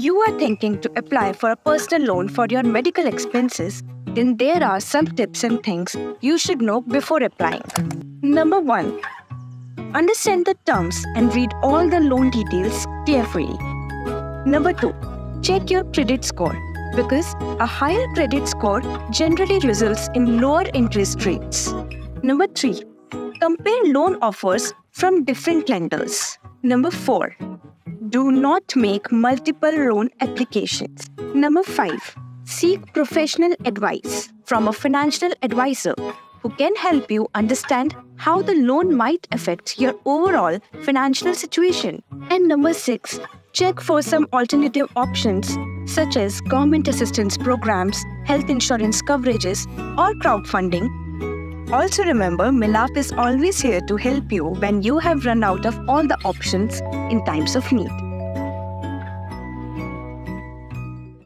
you are thinking to apply for a personal loan for your medical expenses, then there are some tips and things you should know before applying. Number 1. Understand the terms and read all the loan details carefully. Number 2. Check your credit score because a higher credit score generally results in lower interest rates. Number 3. Compare loan offers from different lenders. Number 4. Do not make multiple loan applications. Number 5. Seek professional advice from a financial advisor who can help you understand how the loan might affect your overall financial situation. And number 6. Check for some alternative options such as government assistance programs, health insurance coverages, or crowdfunding. Also, remember, Milaap is always here to help you when you have run out of all the options in times of need.